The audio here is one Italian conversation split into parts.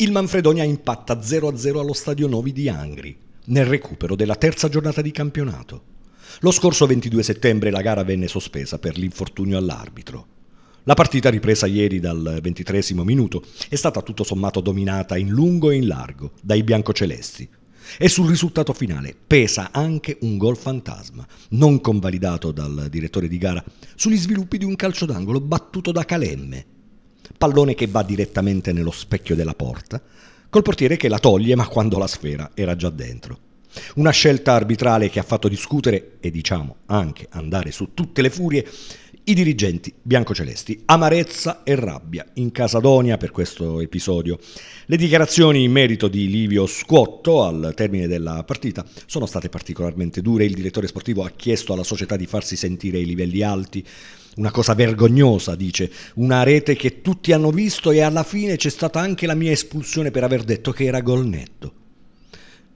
Il Manfredonia impatta 0-0 allo stadio Novi di Angri, nel recupero della terza giornata di campionato. Lo scorso 22 settembre la gara venne sospesa per l'infortunio all'arbitro. La partita ripresa ieri dal ventitresimo minuto è stata tutto sommato dominata in lungo e in largo dai biancocelesti. E sul risultato finale pesa anche un gol fantasma, non convalidato dal direttore di gara, sugli sviluppi di un calcio d'angolo battuto da Calemme pallone che va direttamente nello specchio della porta, col portiere che la toglie ma quando la sfera era già dentro. Una scelta arbitrale che ha fatto discutere e diciamo anche andare su tutte le furie i dirigenti biancocelesti. Amarezza e rabbia in Casadonia per questo episodio. Le dichiarazioni in merito di Livio Scuotto al termine della partita sono state particolarmente dure. Il direttore sportivo ha chiesto alla società di farsi sentire ai livelli alti. Una cosa vergognosa, dice, una rete che tutti hanno visto e alla fine c'è stata anche la mia espulsione per aver detto che era gol netto.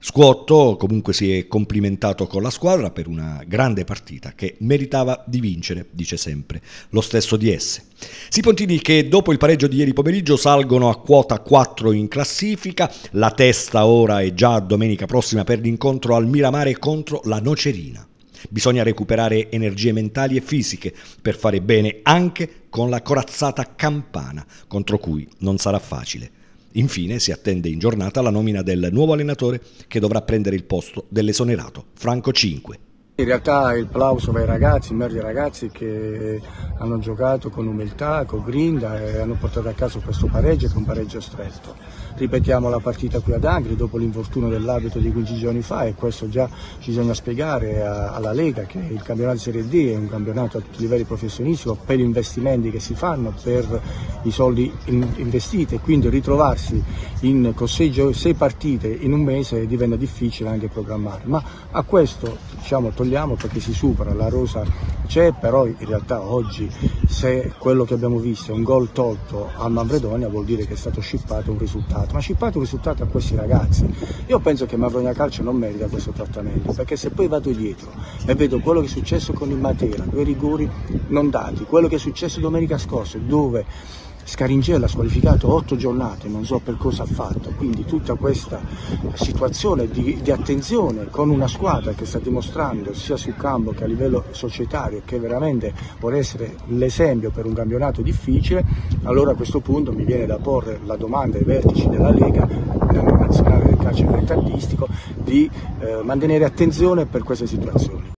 Scuotto comunque si è complimentato con la squadra per una grande partita che meritava di vincere, dice sempre, lo stesso di esse. Sipontini che dopo il pareggio di ieri pomeriggio salgono a quota 4 in classifica, la testa ora è già domenica prossima per l'incontro al Miramare contro la Nocerina. Bisogna recuperare energie mentali e fisiche per fare bene anche con la corazzata campana, contro cui non sarà facile. Infine si attende in giornata la nomina del nuovo allenatore che dovrà prendere il posto dell'esonerato Franco 5. In realtà il plauso va ai ragazzi, meriti ai ragazzi che hanno giocato con umiltà, con grinda e hanno portato a caso questo pareggio che è un pareggio stretto. Ripetiamo la partita qui ad Angri dopo l'infortunio dell'abito di 15 giorni fa e questo già bisogna spiegare alla Lega che il campionato Serie D è un campionato a tutti i livelli professionistico per gli investimenti che si fanno, per i soldi investiti e quindi ritrovarsi in, con sei, sei partite in un mese diventa difficile anche programmare. Ma a questo diciamo, togliamo perché si supera, la rosa c'è, però in realtà oggi se quello che abbiamo visto è un gol tolto a Manfredonia vuol dire che è stato scippato un risultato, ma scippato un risultato a questi ragazzi. Io penso che Manfredonia Calcio non merita questo trattamento, perché se poi vado dietro e vedo quello che è successo con il Matera, due rigori non dati, quello che è successo domenica scorsa, dove Scaringella ha squalificato otto giornate, non so per cosa ha fatto, quindi tutta questa situazione di, di, attenzione con una squadra che sta dimostrando sia sul campo che a livello societario che veramente vuole essere l'esempio per un campionato difficile, allora a questo punto mi viene da porre la domanda ai vertici della Lega, nazionale del calcio dilettantistico, di eh, mantenere attenzione per queste situazioni.